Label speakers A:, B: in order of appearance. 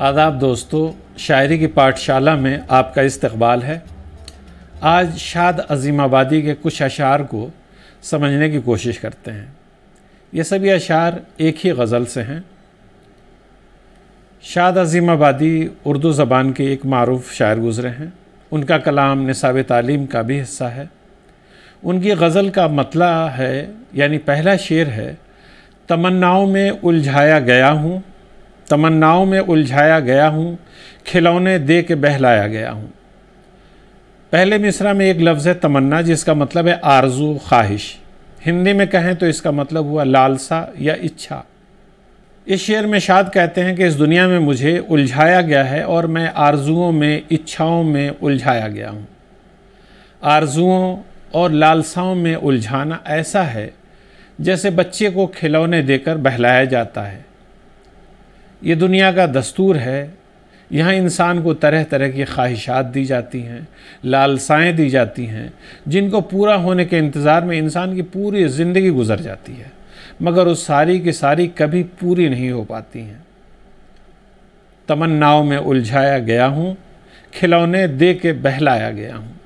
A: आदाब दोस्तों, शायरी की पाठशाला में आपका इस्तबाल है। आज शाद अजीमाबादी के कुछ अशार को समझने की कोशिश करते हैं। ये सभी अशार एक ही गज़ल से हैं। शाद अजीमाबादी उर्दू ज़बान के एक मरूफ शायर गुज़रे हैं। उनका कलाम निसाब तालीम का भी हिस्सा है। उनकी गज़ल का मतला है, यानी पहला शेर है, तमन्नाओं में उलझाया गया हूँ तमन्नाओं में उलझाया गया हूँ, खिलौने दे के बहलाया गया हूँ। पहले मिसरा में एक लफ्ज़ है तमन्ना, जिसका मतलब है आरज़ू, ख्वाहिश। हिंदी में कहें तो इसका मतलब हुआ लालसा या इच्छा। इस शेर में शाद कहते हैं कि इस दुनिया में मुझे उलझाया गया है और मैं आरजुओं में, इच्छाओं में उलझाया गया हूँ। आरजुओं और लालसाओं में उलझाना ऐसा है, जैसे बच्चे को खिलौने देकर बहलाया जाता है। ये दुनिया का दस्तूर है। यहाँ इंसान को तरह तरह की ख्वाहिशात दी जाती हैं, लालसाएँ दी जाती हैं, जिनको पूरा होने के इंतज़ार में इंसान की पूरी ज़िंदगी गुजर जाती है, मगर उस सारी की सारी कभी पूरी नहीं हो पाती हैं। तमन्नाओं में उलझाया गया हूँ, खिलौने दे के बहलाया गया हूँ।